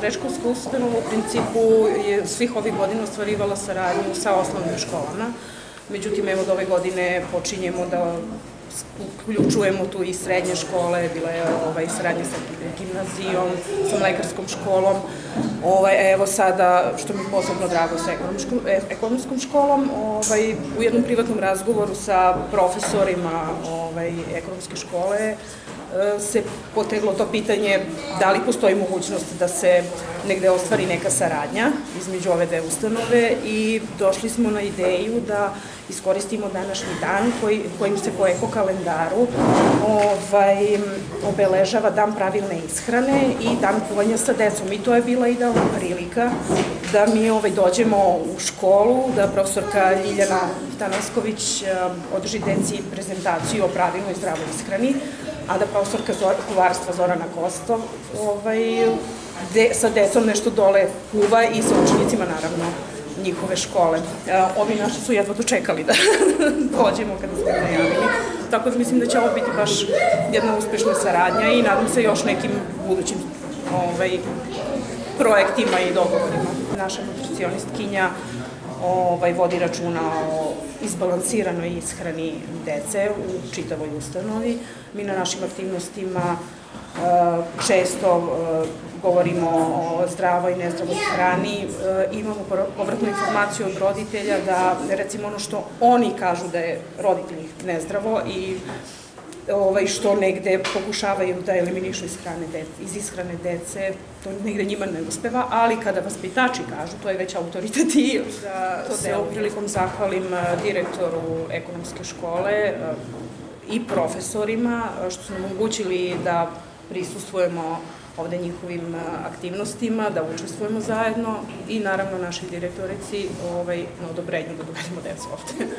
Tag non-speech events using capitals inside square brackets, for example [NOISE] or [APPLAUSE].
Preškolska ustanova u principu je svih ovih godina ostvarivala saradnju sa osnovnim školama. Međutim, evo od ove godine počinjemo da uključujemo tu i srednje škole, bila je ovaj, saradnja sa gimnazijom, sa lekarskom školom, ovaj, evo sada, što mi je posebno drago, sa ekonomskom, ekonomskom školom, ovaj, u jednom privatnom razgovoru sa profesorima ovaj, ekonomske škole se poteglo to pitanje da li postoji mogućnost da se negde ostvari neka saradnja između ove dve ustanove i došli smo na ideju da iskoristimo današnji dan koji, kojim se po eko kalendaru ovaj, obeležava dan pravilne ishrane i dan kuvanja sa decom. I to je bila idealna prilika da mi ovaj, dođemo u školu, da profesorka Ljiljana Tanasković um, održi deci prezentaciju o pravilnoj zdravoj ishrani, a da profesorka kuvarstva Zorana Kostov ovaj, de, sa decom nešto dole kuva i sa učenicima naravno njihove škole. E, ovi naši su jedva dočekali da [LAUGHS] dođemo kada smo najavili. Tako da mislim da će ovo biti baš jedna uspešna saradnja i nadam se još nekim budućim ovaj, projektima i dogovorima. Naša nutricionistkinja ovaj, vodi računa o izbalansiranoj ishrani dece u čitavoj ustanovi. Mi na našim aktivnostima uh, često uh, govorimo o zdravoj i nezdravoj hrani, uh, imamo povratnu informaciju od roditelja da recimo ono što oni kažu da je roditelj nezdravo i ovaj, što negde pokušavaju da eliminišu iz, hrane dece, iz ishrane dece, to negde njima ne uspeva, ali kada vaspitači kažu, to je već autoritet i da to se ovom prilikom zahvalim direktoru ekonomske škole i profesorima što su nam omogućili da prisustujemo ovde njihovim aktivnostima, da učestvujemo zajedno i naravno našoj direktorici ovaj, na odobrenju da dovedemo decu ovde.